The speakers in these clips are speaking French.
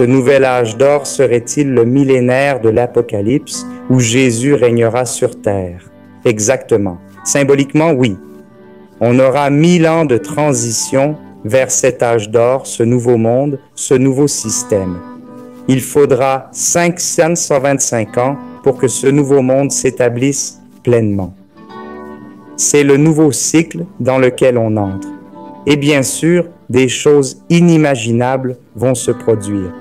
Ce nouvel âge d'or serait-il le millénaire de l'Apocalypse où Jésus régnera sur terre? Exactement. Symboliquement, oui. On aura mille ans de transition vers cet âge d'or, ce nouveau monde, ce nouveau système. Il faudra 525 ans pour que ce nouveau monde s'établisse pleinement. C'est le nouveau cycle dans lequel on entre. Et bien sûr, des choses inimaginables vont se produire.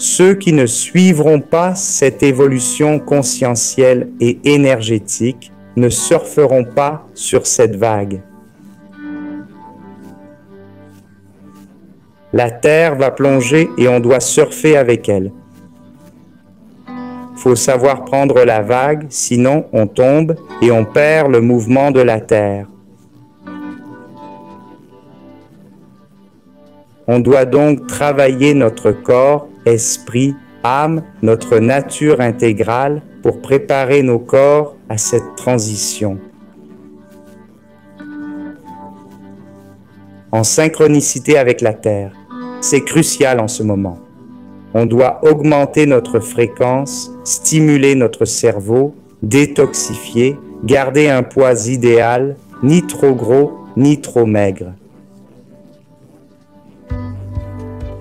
Ceux qui ne suivront pas cette évolution conscientielle et énergétique ne surferont pas sur cette vague. La Terre va plonger et on doit surfer avec elle. Faut savoir prendre la vague, sinon on tombe et on perd le mouvement de la Terre. On doit donc travailler notre corps, esprit, âme, notre nature intégrale pour préparer nos corps à cette transition. En synchronicité avec la Terre. C'est crucial en ce moment. On doit augmenter notre fréquence, stimuler notre cerveau, détoxifier, garder un poids idéal, ni trop gros, ni trop maigre.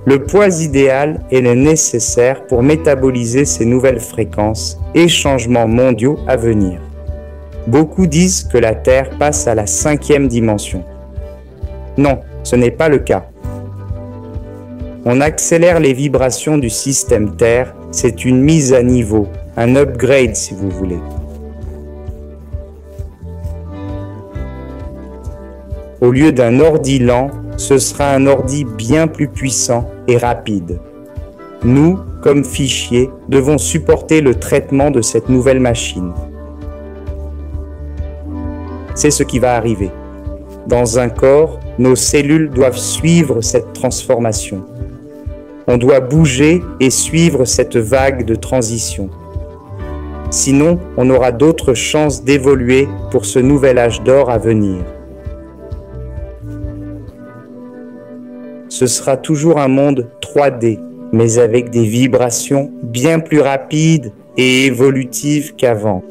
Le poids idéal est le nécessaire pour métaboliser ces nouvelles fréquences et changements mondiaux à venir. Beaucoup disent que la Terre passe à la cinquième dimension. Non, ce n'est pas le cas on accélère les vibrations du système Terre, c'est une mise à niveau, un upgrade si vous voulez. Au lieu d'un ordi lent, ce sera un ordi bien plus puissant et rapide. Nous, comme fichiers, devons supporter le traitement de cette nouvelle machine. C'est ce qui va arriver. Dans un corps, nos cellules doivent suivre cette transformation. On doit bouger et suivre cette vague de transition. Sinon, on aura d'autres chances d'évoluer pour ce nouvel âge d'or à venir. Ce sera toujours un monde 3D, mais avec des vibrations bien plus rapides et évolutives qu'avant.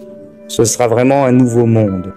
Ce sera vraiment un nouveau monde.